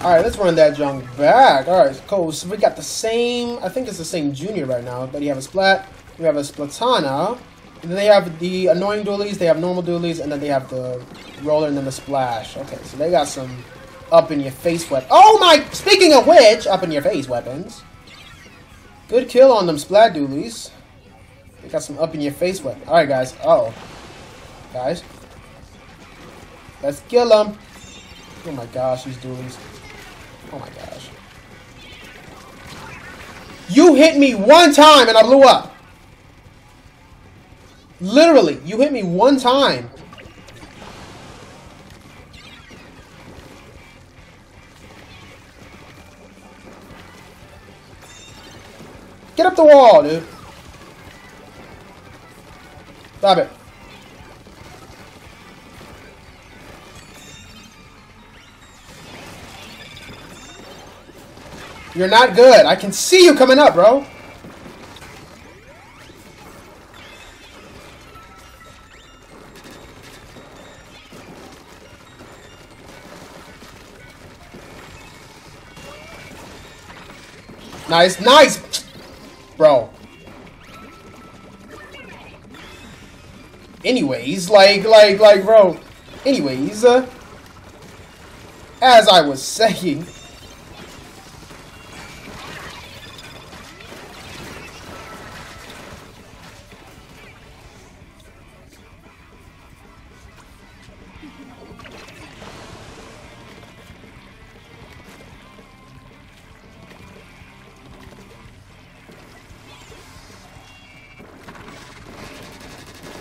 Alright, let's run that junk back. Alright, cool. So we got the same, I think it's the same junior right now, but you have a Splat, you have a Splatana, and then they have the annoying dualies, they have normal dualies, and then they have the roller and then the splash. Okay, so they got some up in your face weapons. Oh my! Speaking of which, up in your face weapons. Good kill on them Splat dualies. They got some up in your face weapons. Alright, guys. Uh oh. Guys. Let's kill them. Oh my gosh, these dualies. Oh my gosh. You hit me one time and I blew up. Literally, you hit me one time. Get up the wall, dude. Stop it. You're not good. I can see you coming up, bro. Nice, nice! Bro. Anyways, like, like, like, bro. Anyways, uh, as I was saying...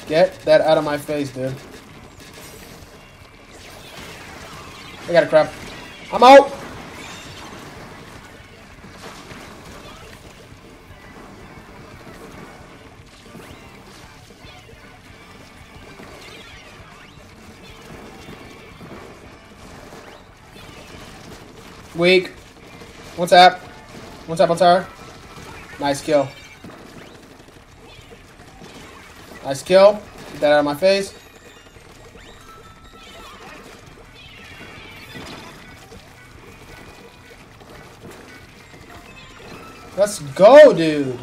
Get that out of my face, dude. I got a crap. I'm out! Weak. What's up? What's up, her? Nice kill. Nice kill. Get that out of my face. Let's go, dude.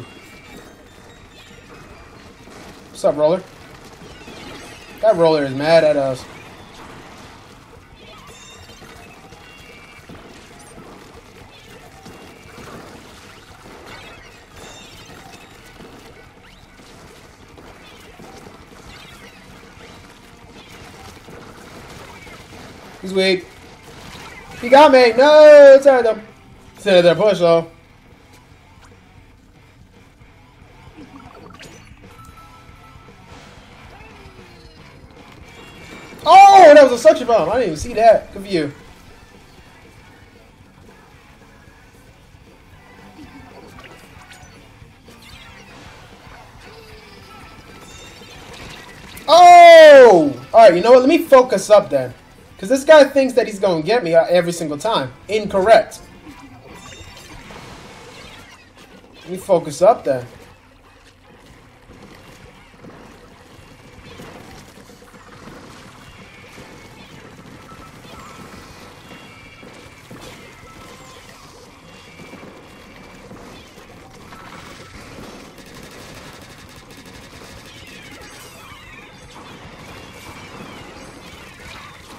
What's up, roller? That roller is mad at us. He's weak. He got me. No, it's out of them. It's out of their push though. Oh, that was a suction bomb. I didn't even see that. Good for you. Oh! Alright, you know what? Let me focus up then. Because this guy thinks that he's going to get me uh, every single time. Incorrect. Let me focus up then.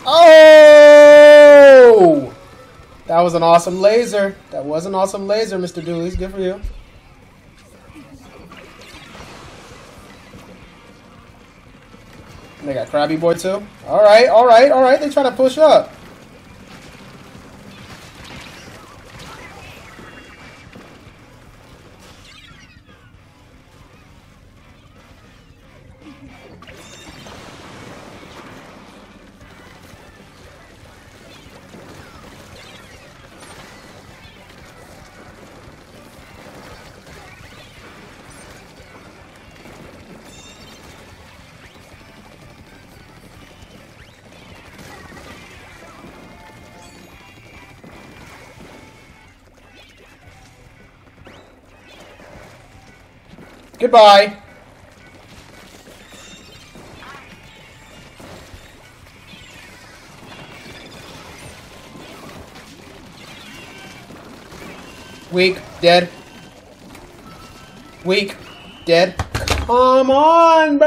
Oh! That was an awesome laser. That was an awesome laser, Mr. Dualies. Good for you. They got Krabby Boy too. Alright, alright, alright. They trying to push up. Goodbye. Weak. Dead. Weak. Dead. Come on, bro.